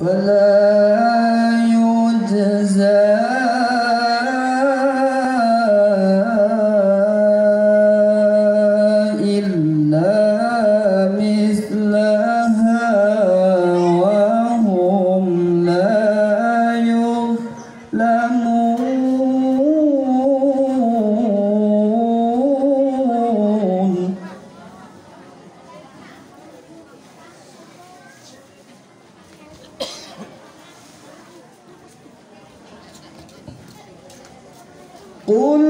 قل Und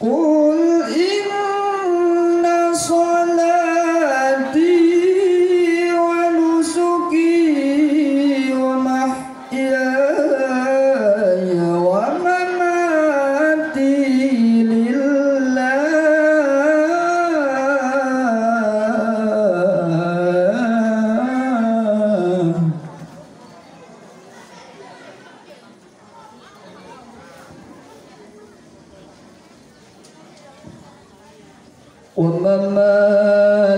Oh, ومماتي